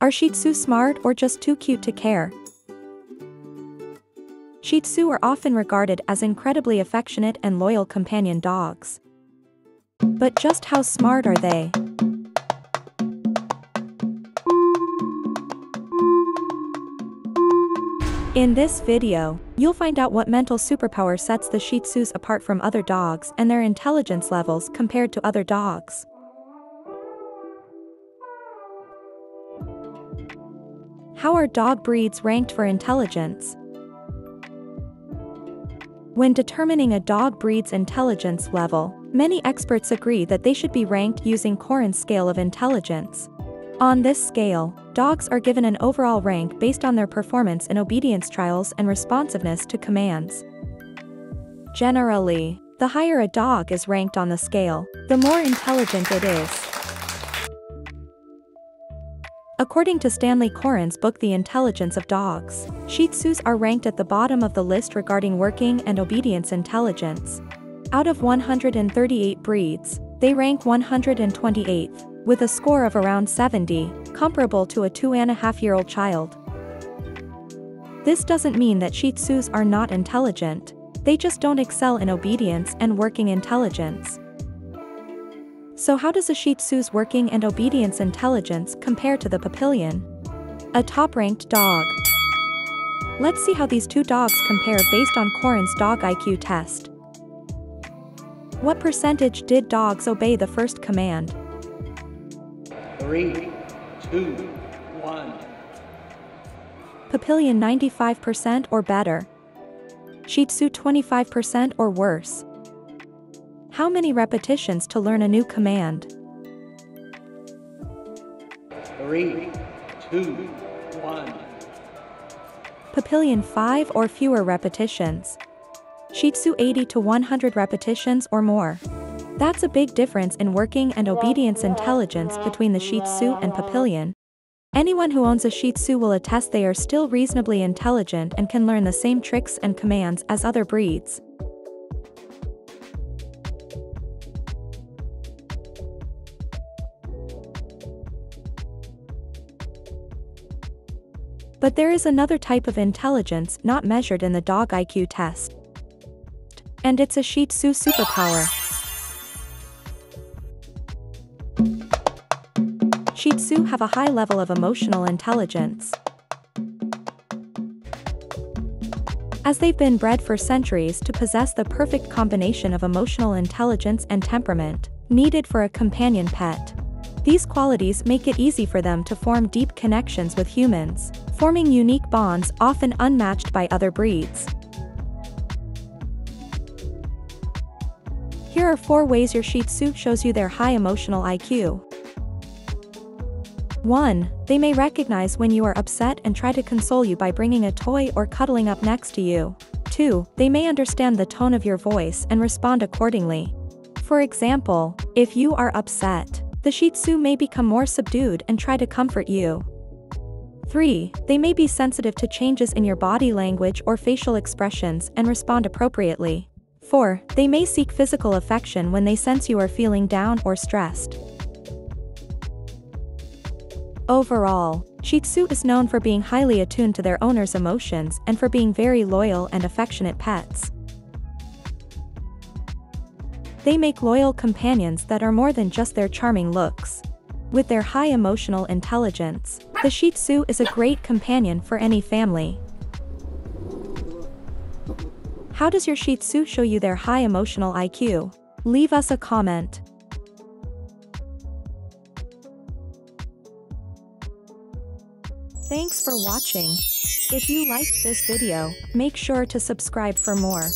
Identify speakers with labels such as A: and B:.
A: Are Shih Tzu smart or just too cute to care? Shih Tzu are often regarded as incredibly affectionate and loyal companion dogs. But just how smart are they? In this video, you'll find out what mental superpower sets the Shih Tzus apart from other dogs and their intelligence levels compared to other dogs. How are dog breeds ranked for intelligence? When determining a dog breed's intelligence level, many experts agree that they should be ranked using Coren's scale of intelligence. On this scale, dogs are given an overall rank based on their performance in obedience trials and responsiveness to commands. Generally, the higher a dog is ranked on the scale, the more intelligent it is. According to Stanley Coren's book The Intelligence of Dogs, Shih Tzus are ranked at the bottom of the list regarding working and obedience intelligence. Out of 138 breeds, they rank 128th, with a score of around 70, comparable to a two-and-a-half-year-old child. This doesn't mean that Shih Tzus are not intelligent, they just don't excel in obedience and working intelligence. So how does a Shih Tzu's working and obedience intelligence compare to the Papillion? A top-ranked dog. Let's see how these two dogs compare based on Coren's dog IQ test. What percentage did dogs obey the first command?
B: Three, two, one.
A: Papillion 95% or better. Shih Tzu 25% or worse. How many repetitions to learn a new command?
B: Three, two, one.
A: Papillion 5 or fewer repetitions. Shih Tzu 80 to 100 repetitions or more. That's a big difference in working and obedience intelligence between the Shih Tzu and Papillion. Anyone who owns a Shih Tzu will attest they are still reasonably intelligent and can learn the same tricks and commands as other breeds. But there is another type of intelligence not measured in the dog IQ test. And it's a Shih Tzu superpower. Shih Tzu have a high level of emotional intelligence. As they've been bred for centuries to possess the perfect combination of emotional intelligence and temperament, needed for a companion pet. These qualities make it easy for them to form deep connections with humans, forming unique bonds often unmatched by other breeds. Here are four ways your Shih Tzu shows you their high emotional IQ. 1. They may recognize when you are upset and try to console you by bringing a toy or cuddling up next to you. 2. They may understand the tone of your voice and respond accordingly. For example, if you are upset, the Shih Tzu may become more subdued and try to comfort you. 3. They may be sensitive to changes in your body language or facial expressions and respond appropriately. 4. They may seek physical affection when they sense you are feeling down or stressed. Overall, Shih Tzu is known for being highly attuned to their owner's emotions and for being very loyal and affectionate pets. They make loyal companions that are more than just their charming looks. With their high emotional intelligence, the Shih Tzu is a great companion for any family. How does your Shih Tzu show you their high emotional IQ? Leave us a comment. Thanks for watching. If you liked this video, make sure to subscribe for more.